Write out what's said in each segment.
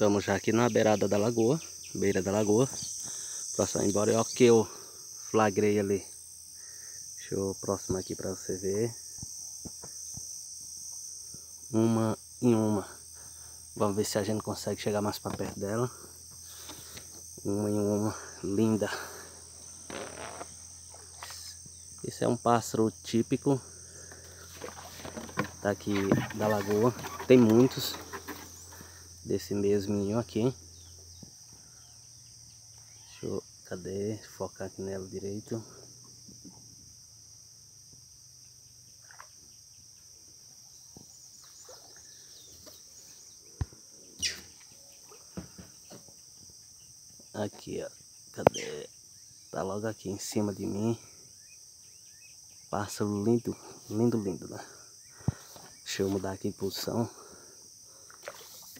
Estamos já aqui na beirada da lagoa, beira da lagoa. Próximo embora, olha o que eu flagrei ali. Deixa eu aproximar aqui para você ver. Uma em uma. Vamos ver se a gente consegue chegar mais para perto dela. Uma em uma, linda. Esse é um pássaro típico daqui da lagoa. Tem muitos desse mesmo aqui. Deixa eu, cadê? Focar aqui nela direito. Aqui, ó. Cadê? Tá logo aqui em cima de mim. Pássaro lindo, lindo, lindo, né? Deixa eu mudar aqui a posição.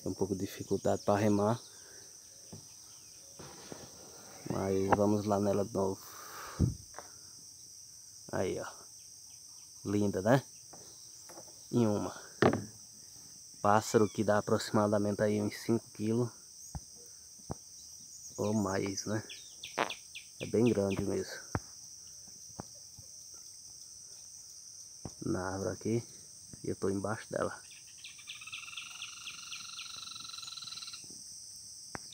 Um pouco de dificuldade para remar. Mas vamos lá nela de novo. Aí, ó. Linda, né? Em uma. Pássaro que dá aproximadamente aí uns 5 quilos. Ou mais, né? É bem grande mesmo. Na árvore aqui. E eu tô embaixo dela.